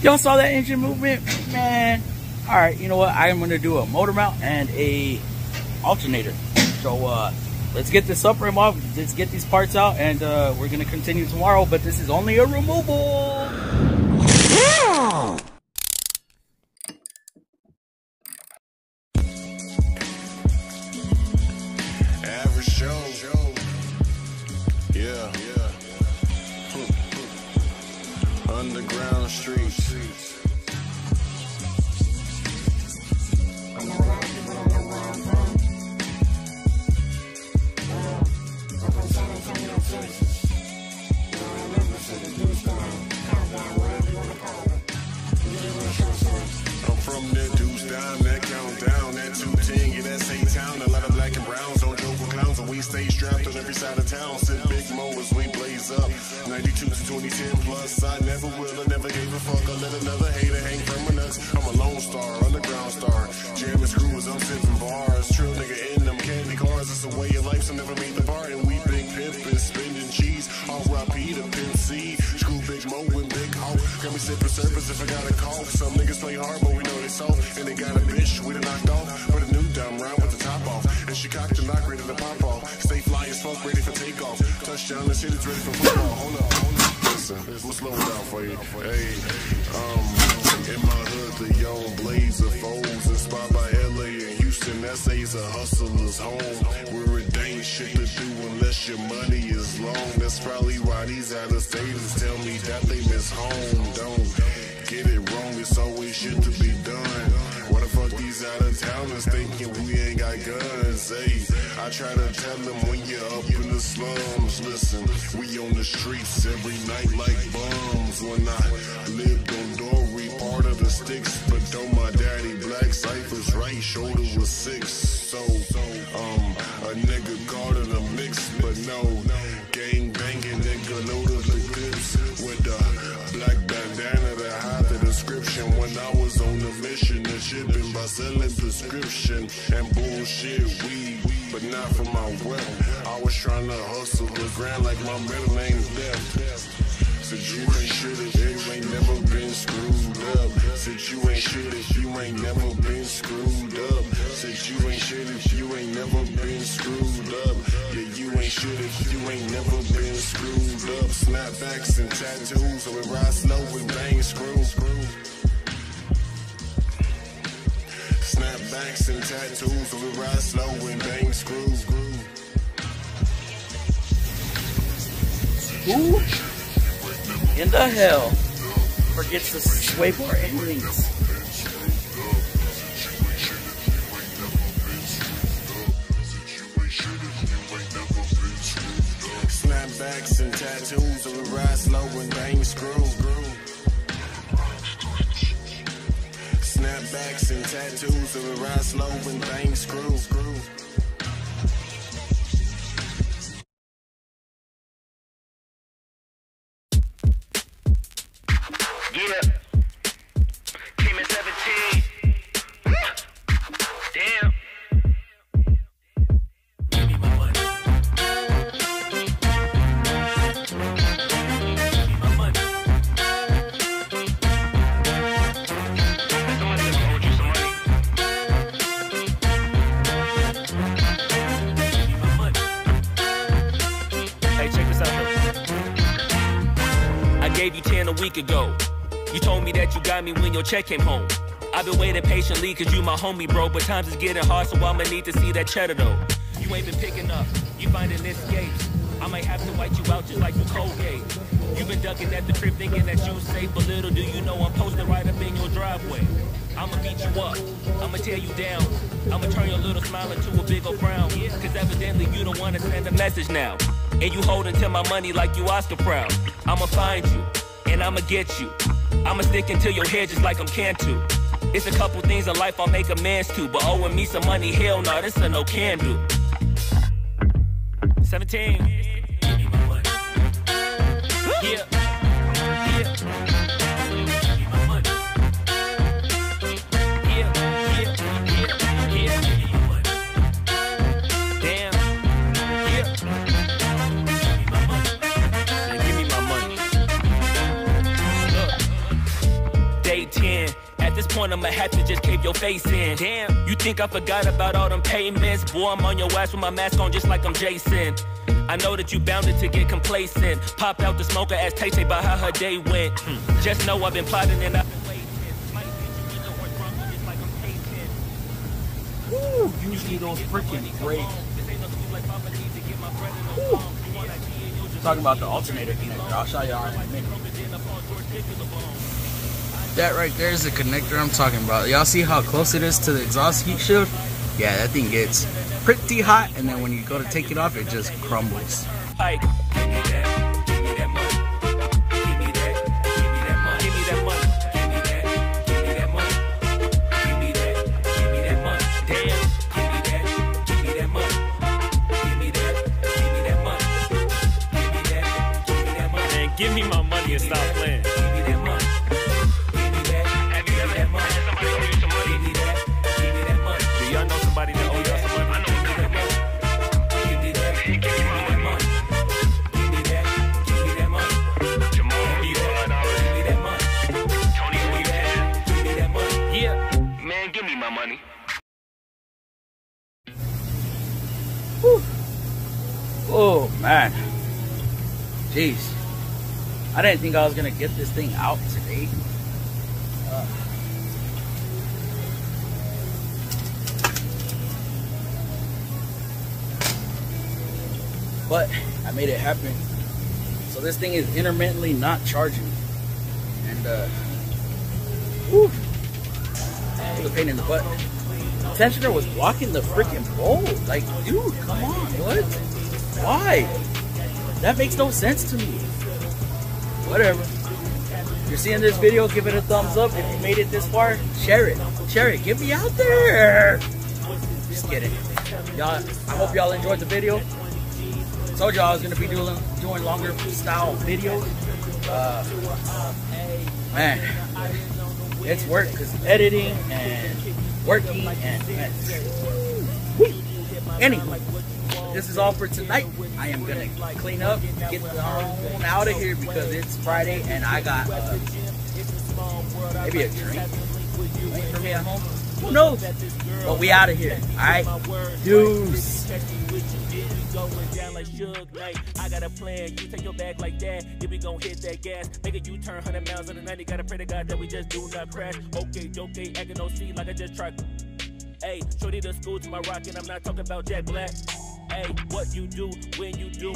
Y'all saw that engine movement? Man. Alright, you know what? I'm going to do a motor mount and a alternator. So, uh, let's get this subframe off. Let's get these parts out and uh, we're going to continue tomorrow. But this is only a removal. Yeah. Underground every side of town. Sit big mo as we blaze up. 92 to 2010 plus, I never will, let another hater hang from my nuts. I'm a lone star, underground star. Jamming screws, I'm sipping bars. True nigga in them candy cars, it's the way of life, so never made the bar. And we big pimpin', spending cheese. R.I.P. to Pimp C. Screw Big Moe and Big Ho. Got me sipping surface if I got a cough. Some niggas play hard, but we know they soft. And they got a bitch we done knocked off. But a new dumb round with the top off. And she cocked the lock ready to pop for takeoff. Touchdown, the shit is ready for football. Hold up, hold up. Listen, we'll slow it down for you. Hey, um, in my hood, the young blaze of foes. Inspired by LA and Houston, SA's a hustler's home. Where a ain't shit to do unless your money is long. That's probably why these out of staters tell me that they miss home. Don't get it wrong, it's always shit to be done. Why the fuck these out of towners thinking we ain't got guns? Hey, I try to tell them when you're up in the slums. Listen, we on the streets every night like bums. When I lived on Dory, part of the sticks, but though my daddy black ciphers right shoulder was six. So, um, a nigga caught in a mix, but no, gang banging nigga loaded the clips with the black bandana to hide the description. When I was on the mission of shipping by selling prescription and bullshit weed, but not for my wealth. I was trying to hustle the ground like my middle name's Death. Said you ain't shit if you ain't never been screwed up. Since you ain't shit if you ain't never been screwed up. Since you ain't shit if you ain't never been screwed up. Yeah, you ain't shit if you ain't never been screwed up. Snapbacks and tattoos, so we ride slow we bang screw. Snapbacks and tattoos, we ride slow and bang screw. Who in the hell forgets the sway bar endings? Snapbacks and tattoos, we ride slow and bang screw. Snapbacks and tattoos, so we ride slow and bang screw. Yeah. Gave you 10 a week ago. You told me that you got me when your check came home. I've been waiting patiently cause you my homie, bro. But times is getting hard, so I'ma need to see that cheddar though. You ain't been picking up, you finding escapes. I might have to wipe you out just like you Colgate. You been ducking at the trip thinking that you safe, but little do you know I'm posted right up in your driveway. I'ma beat you up, I'ma tear you down. I'ma turn your little smile into a big old frown. Cause evidently you don't wanna send a message now. And you holding to my money like you Oscar Proud. I'ma find you, and I'ma get you. I'ma stick into your head just like I'm can Cantu. It's a couple things in life I'll make amends to, but owing me some money, hell no, this a no can do. 17. Yeah. Yeah. One, I'ma have to just cave your face in. Damn, you think I forgot about all them payments? Boy, I'm on your ass with my mask on just like I'm Jason. I know that you bounded to get complacent. Popped out the smoker, asked Tay Tay about how her day went. Hmm. Just know I've been plotting and I've been waiting. Might hit you in the horse bronco just like I'm pacing. Woo, usually those freaking great. This ain't no school like Papa need to get my bread in the farm. You want ID and you'll just Talking about the alternator connector. I'll show y'all in a minute. That right there is the connector I'm talking about. Y'all see how close it is to the exhaust heat shield? Yeah, that thing gets pretty hot, and then when you go to take it off, it just crumbles. Like, give me that, give me that money. Jeez, I didn't think I was gonna get this thing out today. Uh. But I made it happen. So this thing is intermittently not charging, and uh, whew, was a pain in the butt. Tensioner was blocking the freaking bowl. Like, dude, come on, what? Why? That makes no sense to me. Whatever. You're seeing this video, give it a thumbs up. If you made it this far, share it. Share it. Get me out there. Just kidding. Y'all, I hope y'all enjoyed the video. Told y'all I was gonna be doing doing longer style videos. Uh, man, it's work because editing and working and man. Anyway, this is all for tonight. I am gonna clean up, get on out of here because it's Friday and I got uh, maybe a drink for me at home. Who knows? But we out of here. All right, deuce. Going down like Suge Knight. I got a plan. You take your bag like that. Then we gon' hit that gas. Make a U-turn, 100 miles on the 90. Gotta pray to God that we just do not crash. Okay, okay, acting no C like I just tried. Hey, shorty the school to my rock, and I'm not talking about Jack Black. Hey, what you do when you do